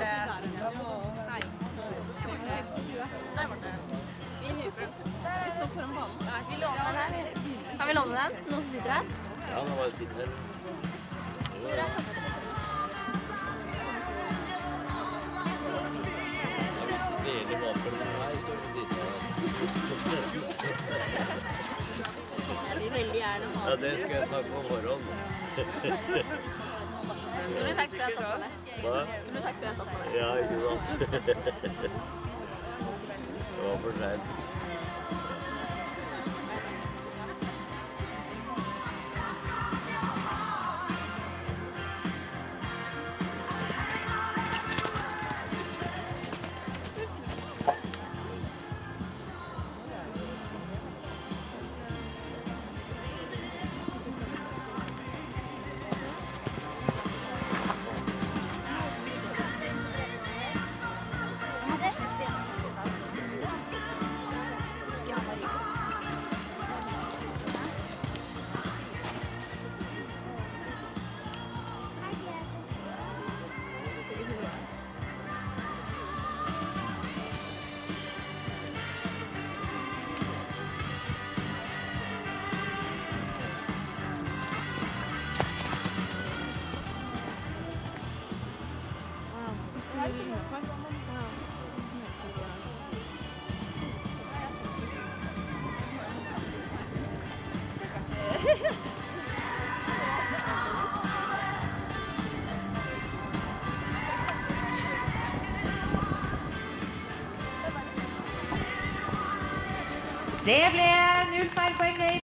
Marte. Nei. Nei, Marte. Vi nuper den. Vi står foran banen. Vi låner den her. Kan vi låne den? Noen som sitter her? Ja, nå bare sitter her. Deler vafelen med meg, så er det ditt. Jeg vil veldig gjerne ha Ja, det skal jeg snakke om morgenen. Skulle du sagt før jeg satt på det? Hva? Skulle du sagt før jeg satt på det? Ja, ikke sant? Det var for seint. Det ble